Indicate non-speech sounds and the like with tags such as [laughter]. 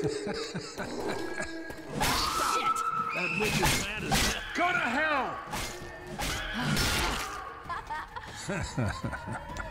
That witch is mad as hell. Go to hell! [laughs]